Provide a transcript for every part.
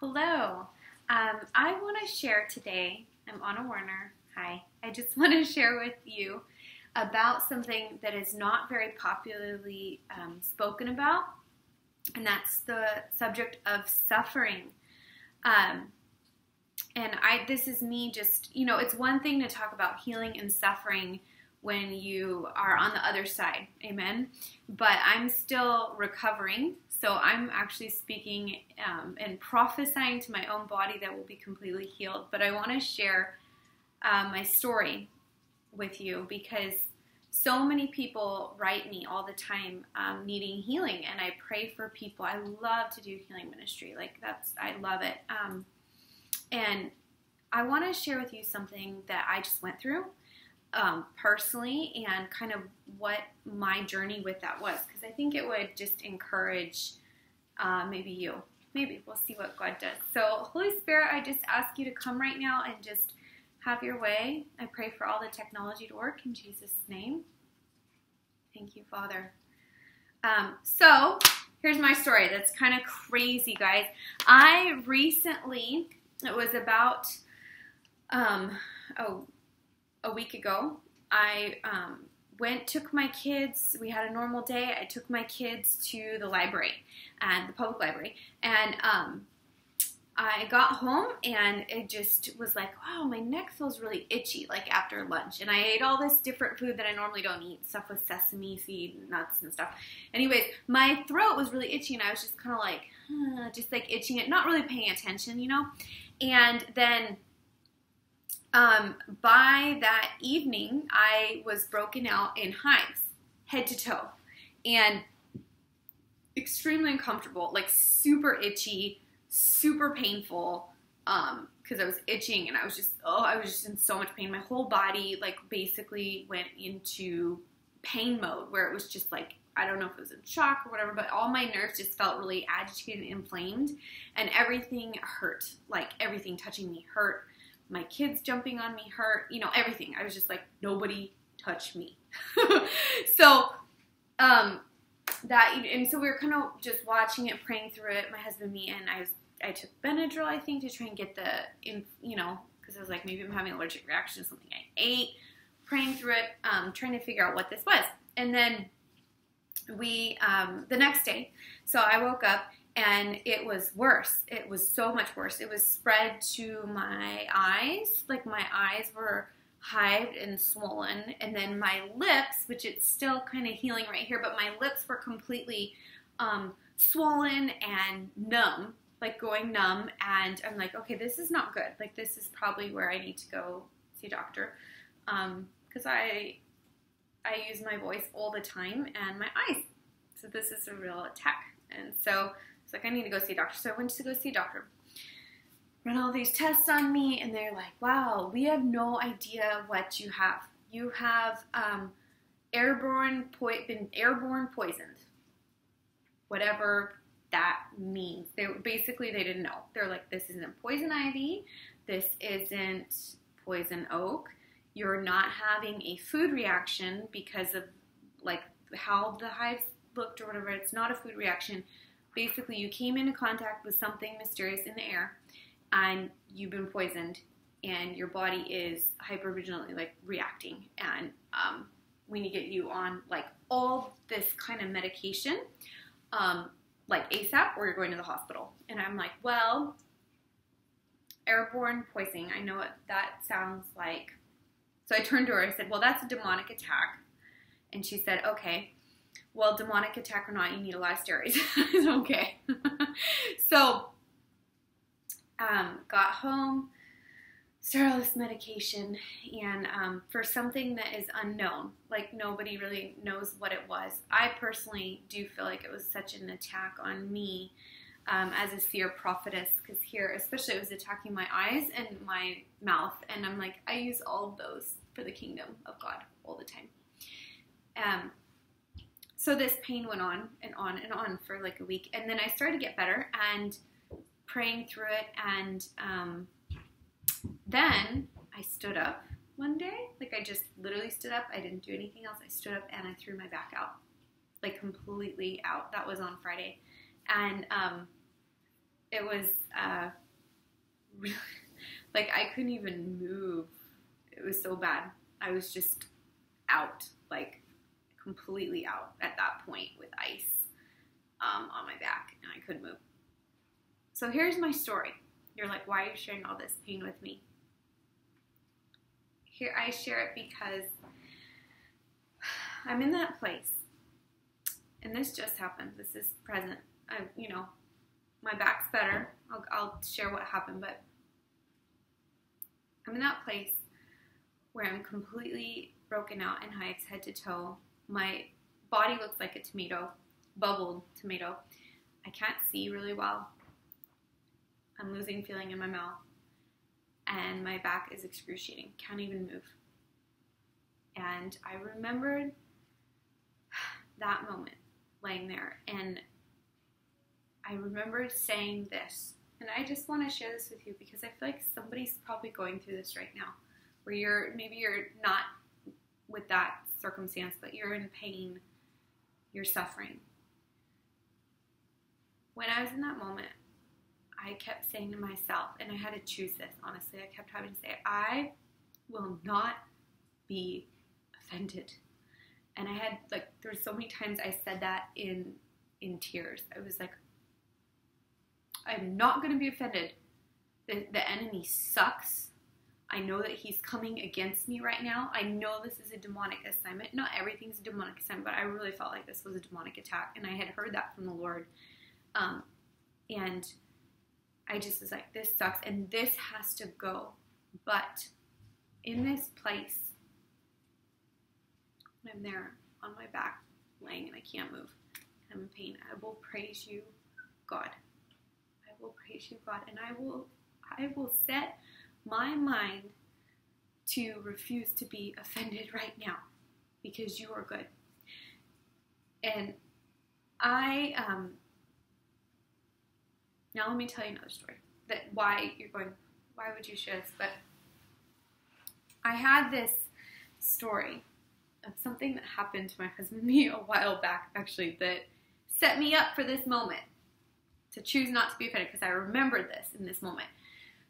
Hello. Um, I want to share today. I'm Ana Werner. Hi. I just want to share with you about something that is not very popularly um, spoken about, and that's the subject of suffering. Um, and I, this is me just, you know, it's one thing to talk about healing and suffering when you are on the other side. Amen. But I'm still recovering. So I'm actually speaking um, and prophesying to my own body that will be completely healed. But I want to share uh, my story with you because so many people write me all the time um, needing healing. And i pray for people. I love to do healing ministry. Like that's i love it. Um, and i want to share with you something that i just went through um, personally and kind of what my journey with that was because I think it would just encourage uh, maybe you. Maybe we'll see what God does. So, Holy Spirit, I just ask you to come right now and just have your way. I pray for all the technology to work in Jesus' name. Thank you, Father. Um, so, here's my story. That's kind of crazy, guys. I recently, it was about, um, oh, a week ago, I um, went, took my kids, we had a normal day. I took my kids to the library and the public library. And um, I got home and it just was like, wow, my neck feels really itchy, like after lunch. And I ate all this different food that I normally don't eat, stuff with sesame seed, nuts, and stuff. Anyways, my throat was really itchy and I was just kind of like, huh, just like itching it, not really paying attention, you know? And then um, by that evening, I was broken out in hives, head to toe, and extremely uncomfortable, like super itchy, super painful. Um, because I was itching and I was just oh I was just in so much pain. My whole body like basically went into pain mode where it was just like I don't know if it was in shock or whatever, but all my nerves just felt really agitated and inflamed, and everything hurt. Like everything touching me hurt my kids jumping on me hurt, you know, everything. I was just like, nobody touch me. so, um, that, and so we were kind of just watching it, praying through it, my husband, me, and I was, I took Benadryl, I think, to try and get the, you know, because I was like, maybe I'm having an allergic reaction to something I ate, praying through it, um, trying to figure out what this was. And then we, um, the next day, so I woke up and it was worse. It was so much worse. It was spread to my eyes, like my eyes were hived and swollen, and then my lips, which it's still kind of healing right here, but my lips were completely um, swollen and numb, like going numb. And I'm like, okay, this is not good. Like this is probably where I need to go see a doctor, because um, I I use my voice all the time and my eyes. So this is a real attack. And so it's like, I need to go see a doctor. So I went to go see a doctor. Run all these tests on me, and they're like, wow, we have no idea what you have. You have um, airborne po- been airborne poisoned. Whatever that means. They basically they didn't know. They're like, this isn't poison ivy. This isn't poison oak. You're not having a food reaction because of like how the hives looked or whatever. It's not a food reaction basically you came into contact with something mysterious in the air and you've been poisoned and your body is hypervigilantly like reacting and um, we need to get you on like all this kind of medication um, like asap or you're going to the hospital. And i'm like well airborne poisoning. I know what that sounds like. So i turned to her. I said well that's a demonic attack. And she said okay well, demonic attack or not, you need a lot of steroids. okay. so, um, got home, started all this medication, and um, for something that is unknown, like nobody really knows what it was. I personally do feel like it was such an attack on me um, as a seer prophetess, because here, especially, it was attacking my eyes and my mouth, and I'm like, I use all of those for the kingdom of God all the time. Um, so this pain went on and on and on for like a week. And then i started to get better and praying through it. And um, then i stood up one day. Like i just literally stood up. I didn't do anything else. I stood up and i threw my back out like completely out. That was on friday. And um, it was uh, really, like I couldn't even move. It was so bad. I was just out, like completely out at that point with ice um, on my back, and I couldn't move. So here's my story. You're like, why are you sharing all this pain with me? Here, I share it because I'm in that place, and this just happened. This is present. I, you know, my back's better. I'll, I'll share what happened, but I'm in that place where I'm completely broken out in hives head to toe. My body looks like a tomato, bubbled tomato. I can't see really well. I'm losing feeling in my mouth. And my back is excruciating. Can't even move. And I remembered that moment laying there. And I remember saying this. And I just want to share this with you because I feel like somebody's probably going through this right now. Where you're maybe you're not with that circumstance, but you're in pain, you're suffering. When I was in that moment, I kept saying to myself, and I had to choose this, honestly, I kept having to say, I will not be offended. And I had like there's so many times I said that in in tears. I was like, I'm not gonna be offended. The the enemy sucks. I know that he's coming against me right now. I know this is a demonic assignment. Not everything's a demonic assignment, but I really felt like this was a demonic attack, and I had heard that from the Lord. Um, and I just was like, this sucks, and this has to go. But in this place, when I'm there on my back, laying, and I can't move, I'm in pain, I will praise you, God. I will praise you, God, and I will, I will set my mind to refuse to be offended right now because you are good. And I um, now let me tell you another story that why you're going why would you share this? But I had this story of something that happened to my husband and me a while back actually that set me up for this moment to choose not to be offended because I remembered this in this moment.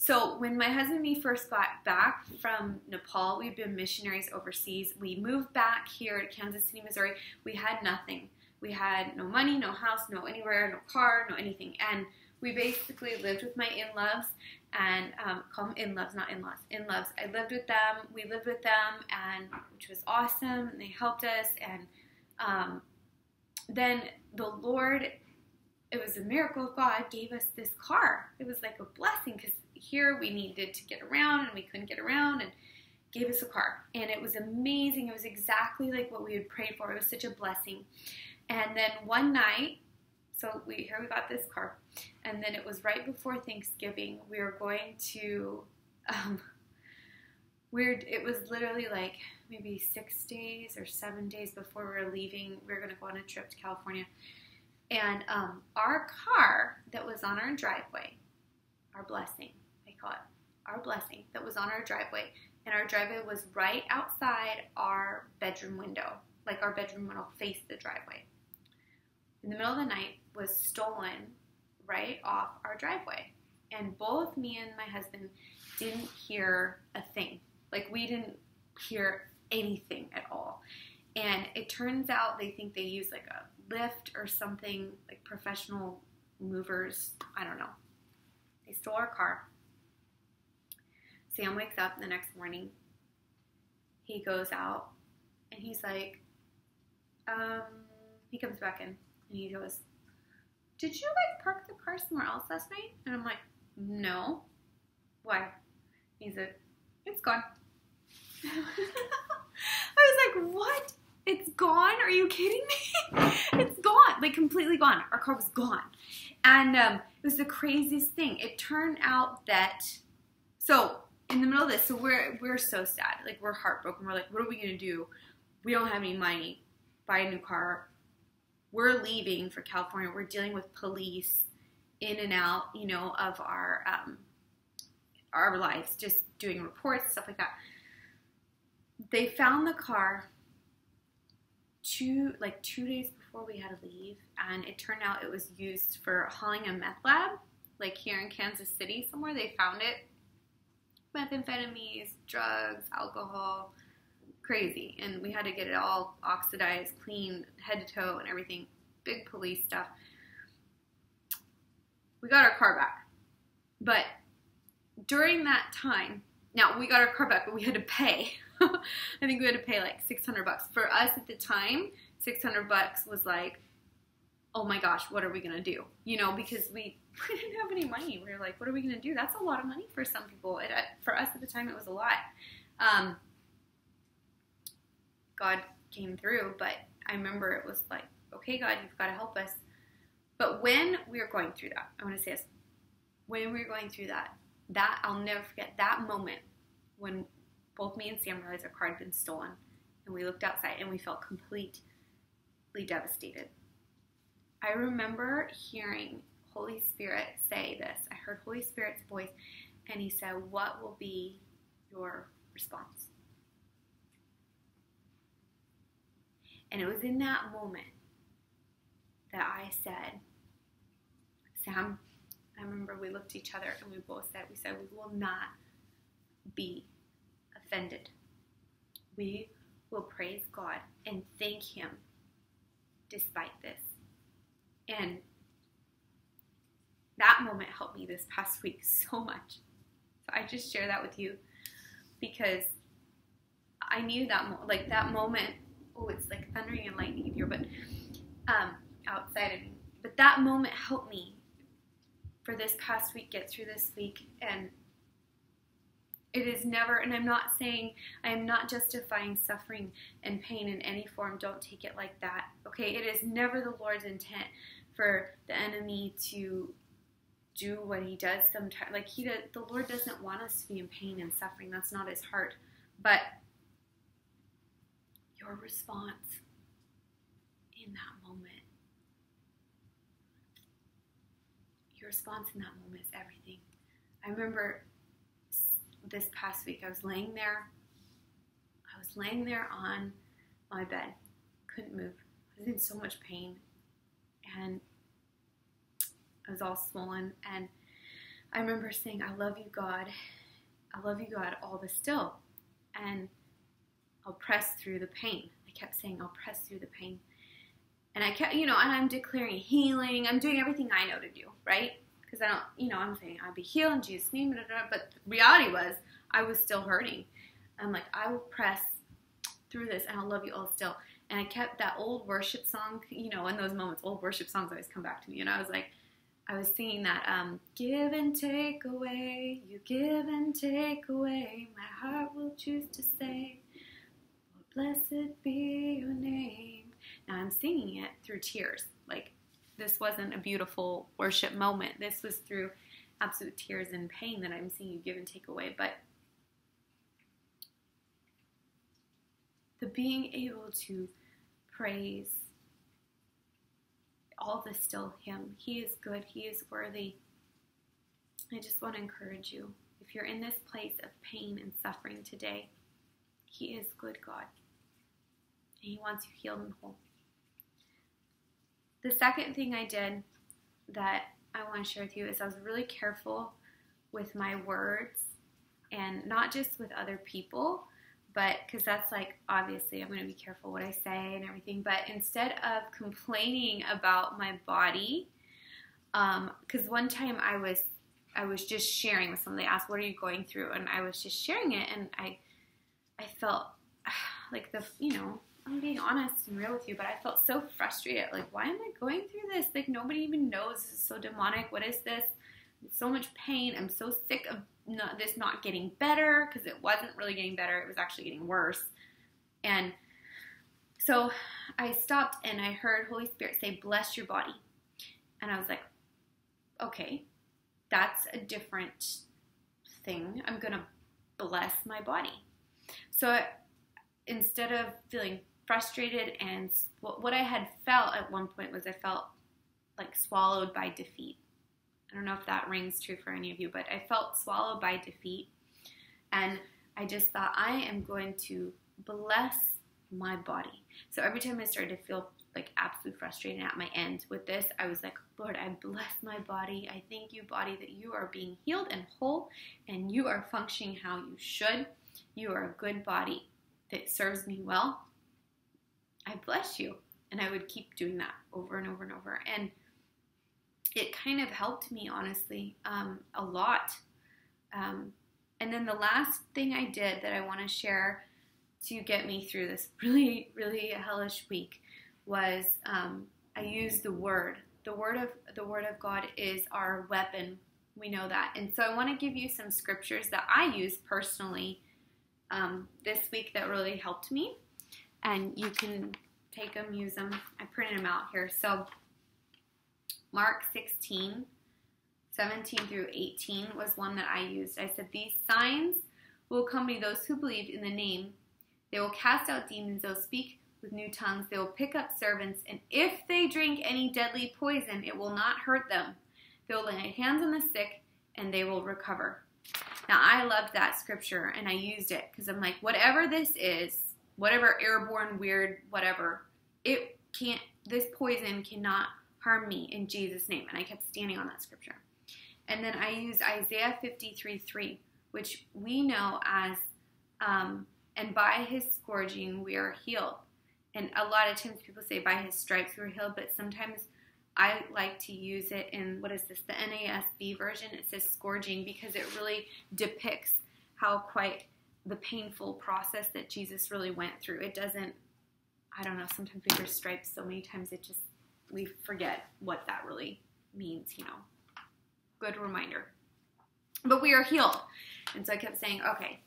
So when my husband and me first got back from Nepal, we'd been missionaries overseas. We moved back here to Kansas City, Missouri. We had nothing. We had no money, no house, no anywhere, no car, no anything. And we basically lived with my in-laws and um, call them in-laws, not in-laws, in-laws. I lived with them. We lived with them, and which was awesome. And they helped us. And um, then the Lord, it was a miracle of God, gave us this car. It was like a blessing because here we needed to get around and we couldn't get around and gave us a car. And it was amazing. It was exactly like what we had prayed for. It was such a blessing. And then one night, so we here we got this car, and then it was right before Thanksgiving. We were going to, um, weird. It was literally like maybe six days or seven days before we were leaving. We were going to go on a trip to California, and um, our car that was on our driveway, our blessing, Our blessing that was on our driveway, and our driveway was right outside our bedroom window. Like our bedroom window faced the driveway. In the middle of the night, was stolen right off our driveway. And both me and my husband didn't hear a thing. Like, we didn't hear anything at all. And it turns out they think they use like a lift or something, like professional movers. I don't know. They stole our car. Sam wakes up the next morning. He goes out and he's like, um, he comes back in and he goes, did you like park the car somewhere else last night? And I'm like, no. Why? He's like, it's gone. I was like, what? It's gone? Are you kidding me? it's gone, like completely gone. Our car was gone. And um, it was the craziest thing. It turned out that, so in the middle of this, so we're, we're so sad. Like we're heartbroken. We're like, what are we to do? We don't have any money. Buy a new car we're leaving for California. We're dealing with police in and out, you know, of our um, our lives, just doing reports, stuff like that. They found the car two like two days before we had to leave, and it turned out it was used for hauling a meth lab like here in Kansas City somewhere. They found it. Methamphetamines, drugs, alcohol, crazy. And we had to get it all oxidized, clean, head to toe, and everything. Big police stuff. We got our car back. But during that time, now we got our car back, but we had to pay. I think we had to pay like 600 bucks. For us at the time, 600 bucks was like, oh my gosh, what are we gonna do? You know, because we, we didn't have any money. We were like, what are we gonna do? That's a lot of money for some people. It, uh, for us at the time, it was a lot. Um, God came through, but I remember it was like, okay, God, you've got to help us. But when we were going through that, I want to say this, when we were going through that, that I'll never forget that moment when both me and Sam realized our car had been stolen, and we looked outside and we felt completely devastated. I remember hearing Holy Spirit say this. I heard Holy Spirit's voice, and He said, "What will be your response?" And it was in that moment that I said, Sam, I remember we looked at each other and we both said, we said, we will not be offended. We will praise God and thank Him despite this. And that moment helped me this past week so much. So I just share that with you because I knew that, mo- like that moment oh, it's like thundering and lightning in here, but um, outside of me. But that moment helped me for this past week get through this week. And it is never, and I'm not saying, I am not justifying suffering and pain in any form. Don't take it like that. Okay, it is never the Lord's intent for the enemy to do what he does sometimes. Like he does, the Lord doesn't want us to be in pain and suffering. That's not his heart. But your response in that moment. Your response in that moment is everything. I remember this past week, I was laying there. I was laying there on my bed, couldn't move. I was in so much pain, and I was all swollen. And I remember saying, I love you, God. I love you, God, all the still. And I'll press through the pain. I kept saying, I'll press through the pain. And I kept, you know, and I'm declaring healing. I'm doing everything I know to do, right? Because I don't, you know, I'm saying I'll be healed in Jesus' name, but the reality was I was still hurting. I'm like, I will press through this and I'll love you all still. And I kept that old worship song, you know, in those moments, old worship songs always come back to me. And I was like, I was singing that, um, give and take away, you give and take away, my heart will choose to say, Blessed be your name. Now I'm singing it through tears. Like this wasn't a beautiful worship moment. This was through absolute tears and pain that I'm seeing you give and take away. But the being able to praise all the still Him. He is good, He is worthy. I just want to encourage you if you're in this place of pain and suffering today, He is good God. And He wants you healed and whole. The second thing I did that I want to share with you is I was really careful with my words and not just with other people, but because that's like obviously I'm going to be careful what I say and everything. But instead of complaining about my body, because um, one time I was I was just sharing with someone. They asked, "What are you going through?" And I was just sharing it, and I I felt like the you know I'm being honest and real with you, but I felt so frustrated. Like, why am I going through this? Like, nobody even knows this is so demonic. What is this? so much pain. I'm so sick of not, this not getting better because it wasn't really getting better. It was actually getting worse. And so I stopped and I heard Holy Spirit say, Bless your body. And I was like, Okay, that's a different thing. I'm going to bless my body. So instead of feeling frustrated and what I had felt at one point was I felt like swallowed by defeat. I don't know if that rings true for any of you, but I felt swallowed by defeat. And I just thought, I am going to bless my body. So every time I started to feel like absolutely frustrated at my end with this. I was like, Lord, I bless my body. I thank you, body, that you are being healed and whole and you are functioning how you should. You are a good body that serves me well. I bless you. And I would keep doing that over and over and over. And it kind of helped me, honestly, um, a lot. Um, and then the last thing I did that I want to share to get me through this really, really hellish week was um, I used the word. The word of the word of God is our weapon. We know that, and so I want to give you some scriptures that I use personally um, this week that really helped me, and you can take them, use them. I printed them out here. So Mark 16, 17 through 18 was one that I used. I said, These signs will accompany those who believe in the name. They will cast out demons, they'll speak with new tongues, they will pick up servants, and if they drink any deadly poison, it will not hurt them. They will lay hands on the sick, and they will recover. Now, I loved that scripture, and I used it because I'm like, whatever this is, whatever airborne, weird, whatever, it can't, this poison cannot harm me in Jesus' name. And I kept standing on that scripture. And then I used Isaiah 53 3, which we know as, um, and by his scourging we are healed. And a lot of times people say by his stripes we are healed, but sometimes I like to use it in what is this, the NASB version? It says scourging because it really depicts how quite the painful process that Jesus really went through. It doesn't, I don't know, sometimes we hear stripes so many times it just, we forget what that really means, you know. Good reminder. But we are healed. And so I kept saying, okay,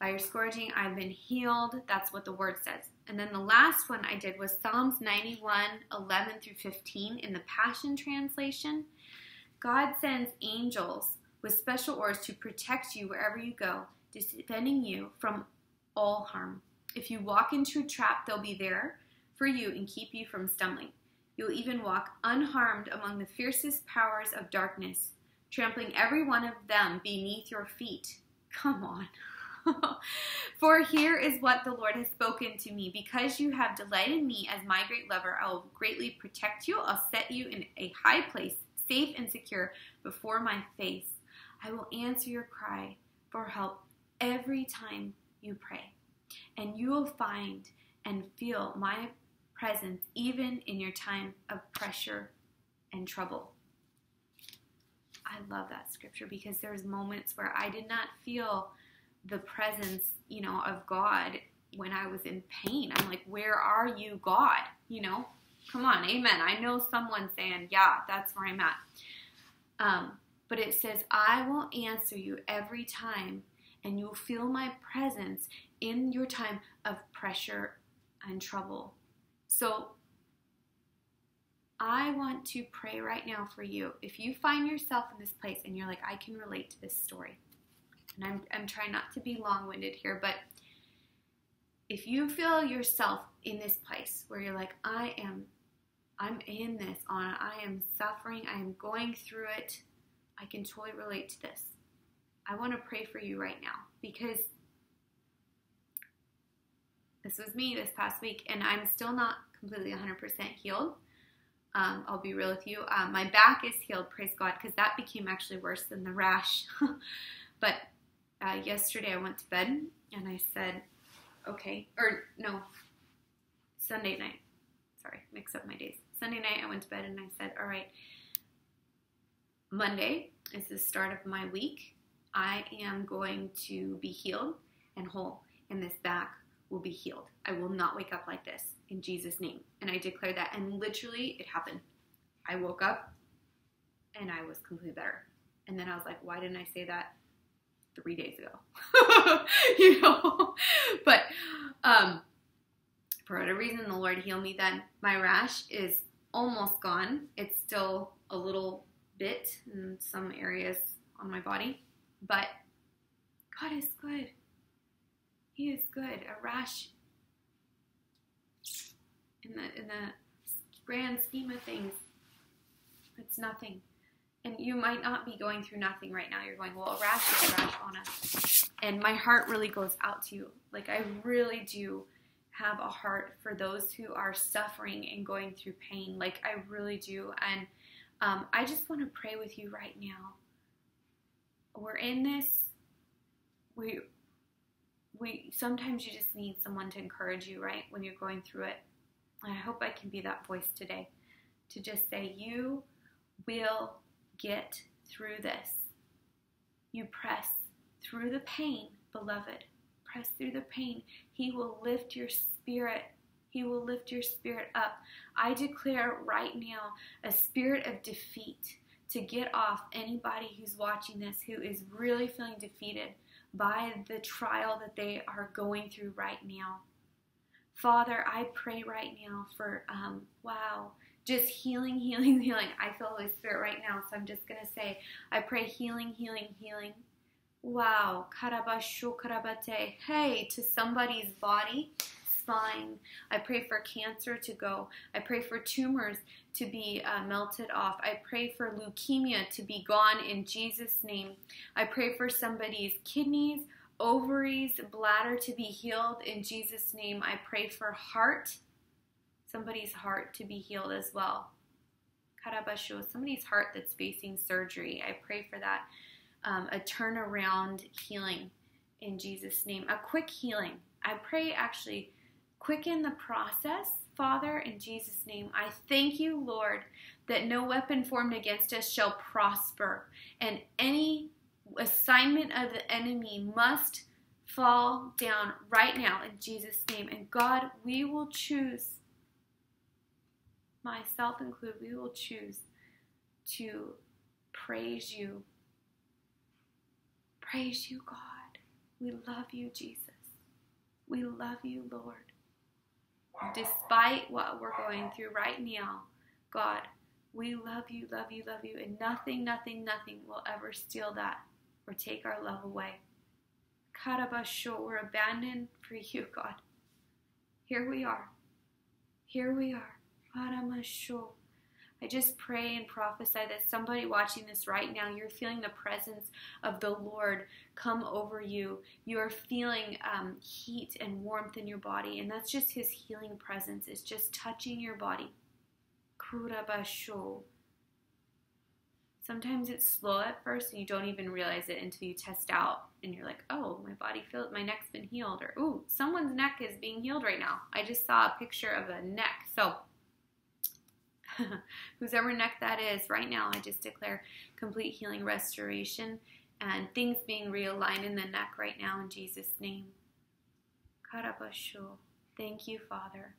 by your scourging, I've been healed. That's what the word says. And then the last one I did was Psalms 91 11 through 15 in the Passion Translation. God sends angels with special orders to protect you wherever you go, defending you from all harm. If you walk into a trap, they'll be there for you and keep you from stumbling. You'll even walk unharmed among the fiercest powers of darkness trampling every one of them beneath your feet. Come on. For here is what the Lord has spoken to me. Because you have delighted me as my great lover, I will greatly protect you. I'll set you in a high place, safe and secure before my face. I will answer your cry for help every time you pray. And you will find and feel my presence even in your time of pressure and trouble. I love that scripture because there's moments where I did not feel the presence, you know, of God when I was in pain. I'm like, where are you, God? You know, come on, amen. I know someone saying, yeah, that's where I'm at. Um, but it says, I will answer you every time, and you'll feel my presence in your time of pressure and trouble. So I want to pray right now for you. If you find yourself in this place and you're like, I can relate to this story, and I'm, I'm trying not to be long winded here, but if you feel yourself in this place where you're like, I am, I'm in this on, I am suffering, I am going through it, I can totally relate to this. I want to pray for you right now because this was me this past week and I'm still not completely 100% healed. Um, I'll be real with you. Um, my back is healed, praise God, because that became actually worse than the rash. but uh, yesterday I went to bed and I said, okay, or no, Sunday night. Sorry, mix up my days. Sunday night I went to bed and I said, all right, Monday is the start of my week. I am going to be healed and whole, in this back will be healed. I will not wake up like this in Jesus' name. And I declared that, and literally it happened. I woke up and I was completely better. And then I was like, why didn't I say that three days ago? you know? But um, for whatever reason, the Lord healed me then. My rash is almost gone. It's still a little bit in some areas on my body, but God is good. He is good. A rash in the in the grand scheme of things, it's nothing. And you might not be going through nothing right now. You're going, well, a rash is a rash on us. And my heart really goes out to you. Like I really do have a heart for those who are suffering and going through pain. Like I really do. And um, I just want to pray with you right now. We're in this. We we sometimes you just need someone to encourage you, right, when you're going through it. And I hope I can be that voice today to just say, You will get through this. You press through the pain, beloved. Press through the pain. He will lift your spirit. He will lift your spirit up. I declare right now a spirit of defeat to get off anybody who's watching this who is really feeling defeated by the trial that they are going through right now. Father, I pray right now for, um, wow, just healing, healing, healing. I feel Holy Spirit right now, so I'm just going to say, I pray healing, healing, healing. Wow, karabate. Hey, to somebody's body I pray for cancer to go. I pray for tumors to be uh, melted off. I pray for leukemia to be gone in Jesus' name. I pray for somebody's kidneys, ovaries, bladder to be healed in Jesus' name. I pray for heart, somebody's heart to be healed as well. Karabashu, somebody's heart that's facing surgery. I pray for that. Um, a turnaround healing in Jesus' name, a quick healing. I pray actually Quicken the process, Father, in Jesus' name. I thank you, Lord, that no weapon formed against us shall prosper, and any assignment of the enemy must fall down right now in Jesus' name. And God, we will choose, myself included, we will choose to praise you. Praise you, God. We love you, Jesus. We love you, Lord despite what we're going through right now, God, we love you, love you, love you, and nothing, nothing, nothing will ever steal that or take our love away. Karabasho, we're abandoned for you, God. Here we are. Here we are. Karamasho. I just pray and prophesy that somebody watching this right now, you're feeling the presence of the Lord come over you. You are feeling um, heat and warmth in your body, and that's just His healing presence. It's just touching your body. Kurabasho. Sometimes it's slow at first, and you don't even realize it until you test out, and you're like, "Oh, my body feels my neck's been healed," or "Ooh, someone's neck is being healed right now." I just saw a picture of a neck, so whosever neck that is, right now, I just declare complete healing, restoration, and things being realigned in the neck right now in Jesus' name. Karabashu. Thank you, Father.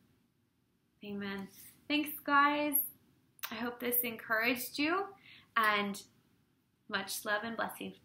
Amen. Thanks, guys. I hope this encouraged you, and much love and blessings.